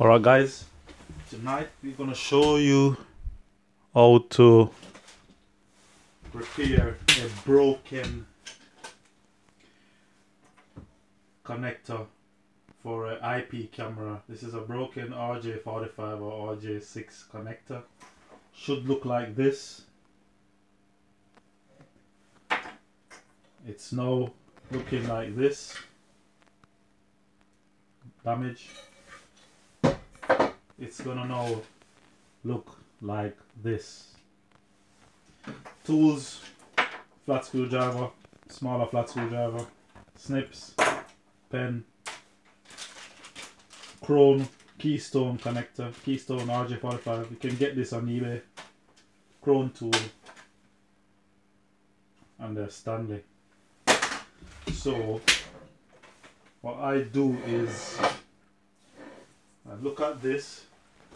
Alright guys, tonight we're gonna show you how to repair a broken connector for an IP camera. This is a broken RJ45 or RJ6 connector. Should look like this. It's now looking like this. Damage it's gonna now look like this. Tools flat screwdriver smaller flat screwdriver snips pen chrome keystone connector keystone rj45 you can get this on ebay. Krone tool. And a stanley. So what i do is I look at this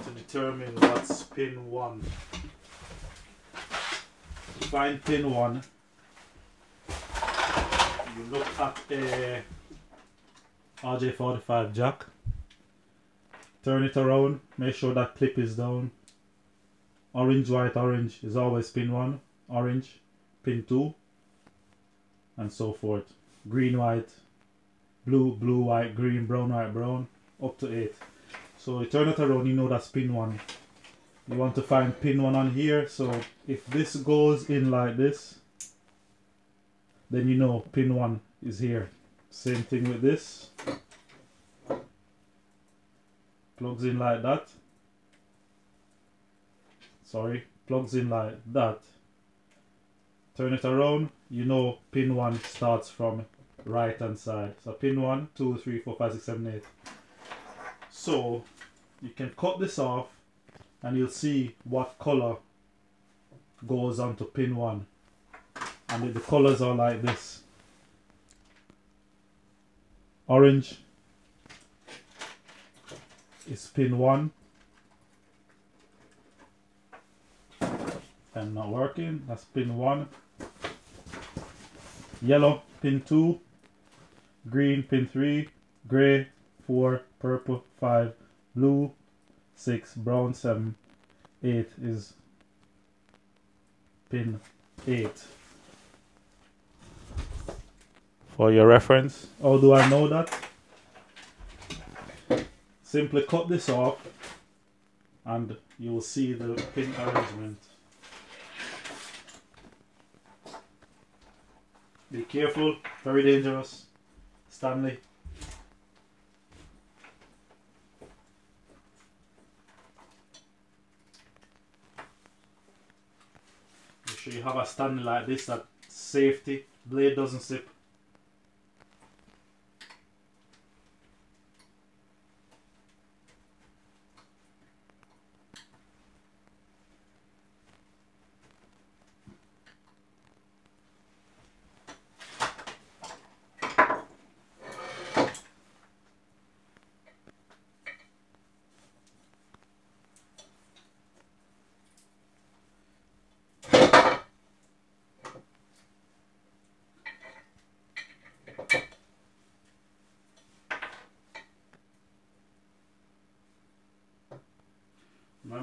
to determine what's pin 1. To find pin 1, you look at a RJ45 jack, turn it around, make sure that clip is down. Orange, white, orange is always pin 1, orange, pin 2, and so forth. Green, white, blue, blue, white, green, brown, white, brown, up to 8. So you turn it around, you know that's pin 1. You want to find pin 1 on here, so if this goes in like this, then you know pin 1 is here. Same thing with this. Plugs in like that. Sorry, plugs in like that. Turn it around, you know pin 1 starts from right hand side. So pin 1, 2, 3, 4, 5, 6, 7, 8. So you can cut this off and you'll see what color goes onto pin 1 and the colors are like this. Orange is pin 1 and not working that's pin 1 yellow pin 2 green pin 3 gray 4 purple 5 blue 6 brown 7 8 is pin 8 for your reference. How do I know that? Simply cut this off and you will see the pin arrangement. Be careful very dangerous Stanley have a stand like this that safety blade doesn't slip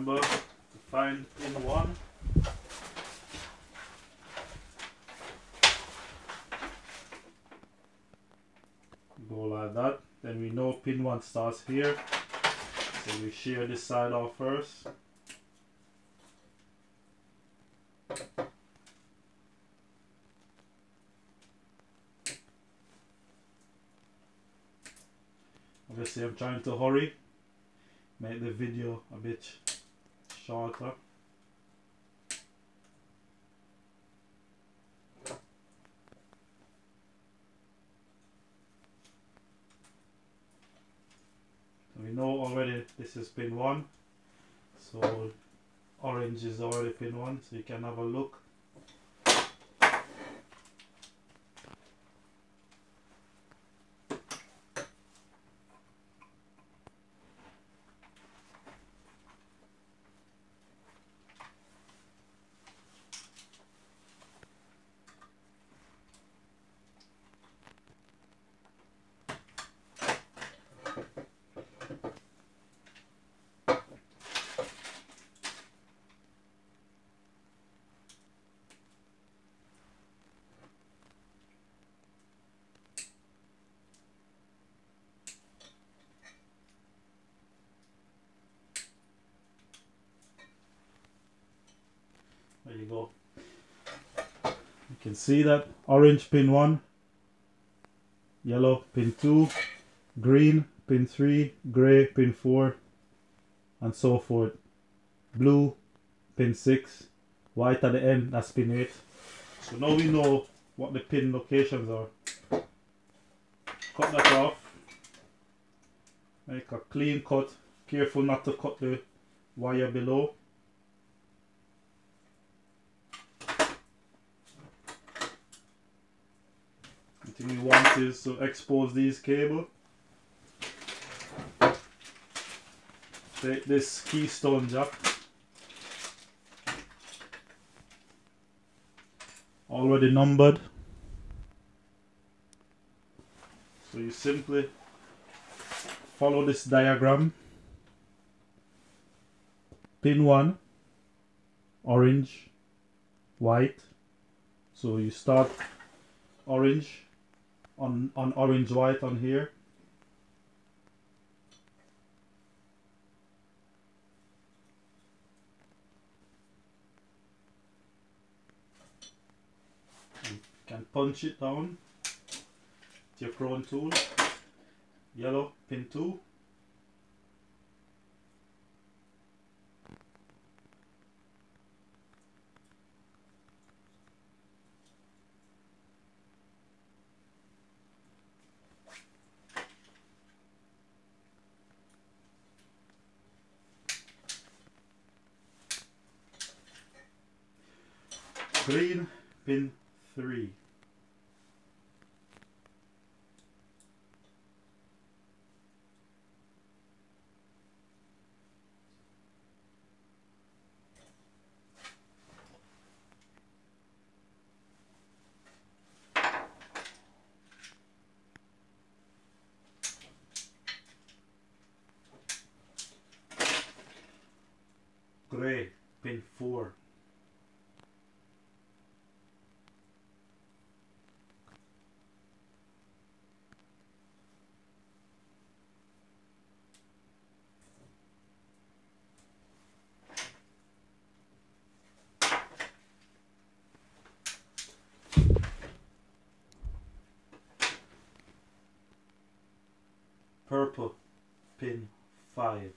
Remember to find pin 1. Go like that. Then we know pin 1 starts here. So we shear this side off first. Obviously I'm trying to hurry, make the video a bit shorter. we know already this is pin 1 so orange is already pin 1 so you can have a look There you go. You can see that orange pin 1, yellow pin 2, green pin 3, grey pin 4, and so forth. Blue pin 6, white at the end, that's pin 8. So now we know what the pin locations are. Cut that off. Make a clean cut. Careful not to cut the wire below. We want is to expose these cable. Take this keystone jack. Already numbered. So you simply follow this diagram. Pin 1, orange, white. So you start orange on, on orange white on here. You can punch it down with your krone tool. Yellow pin 2. Green pin 3. Grey pin 4. Purple pin 5.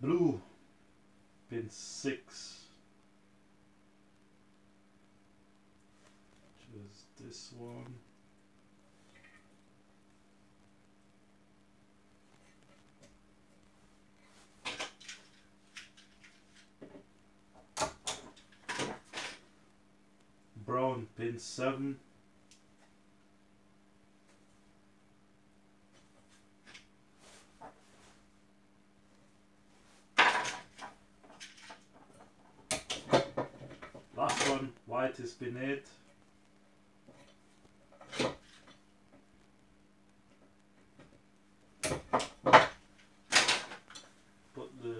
Blue pin 6. Which is this one. 7. Last one, white is pin 8. Put the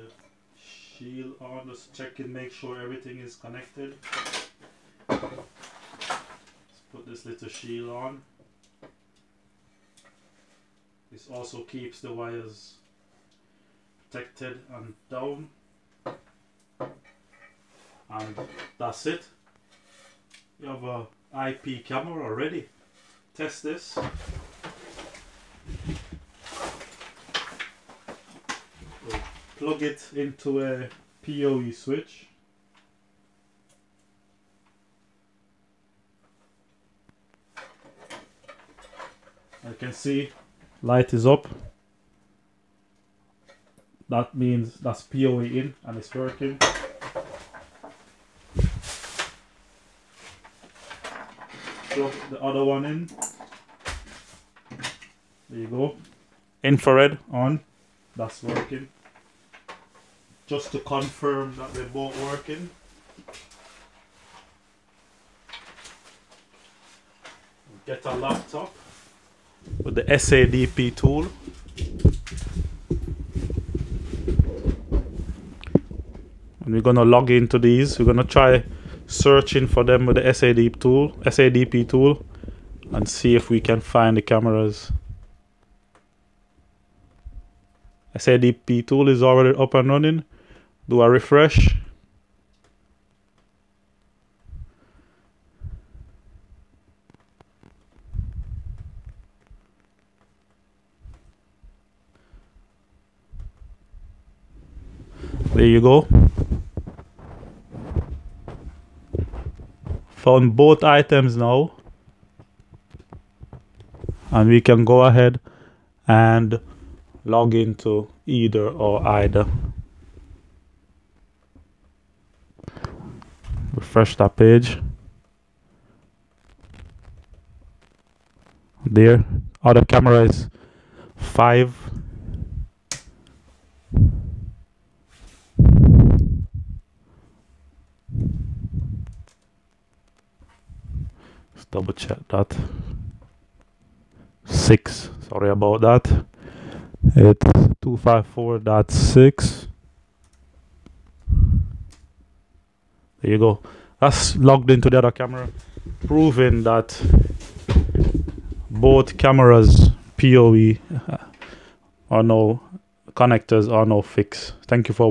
shield on, just check and make sure everything is connected. This little shield on. This also keeps the wires protected and down. And that's it. You have a IP camera already. Test this. We'll plug it into a PoE switch. I can see light is up. That means that's PoE in and it's working. Plug the other one in. There you go. Infrared on. That's working. Just to confirm that they're both working. Get a laptop with the SADP tool. and we're gonna log into these. We're gonna try searching for them with the SADP tool SADP tool and see if we can find the cameras. SADP tool is already up and running. Do a refresh there you go. Found both items now. And we can go ahead and log into either or either. Refresh that page. There. Other camera is 5 double check that. Six. Sorry about that. It's 254.6. There you go. That's logged into the other camera, proving that both cameras POE uh, are no connectors are no fix. Thank you for watching.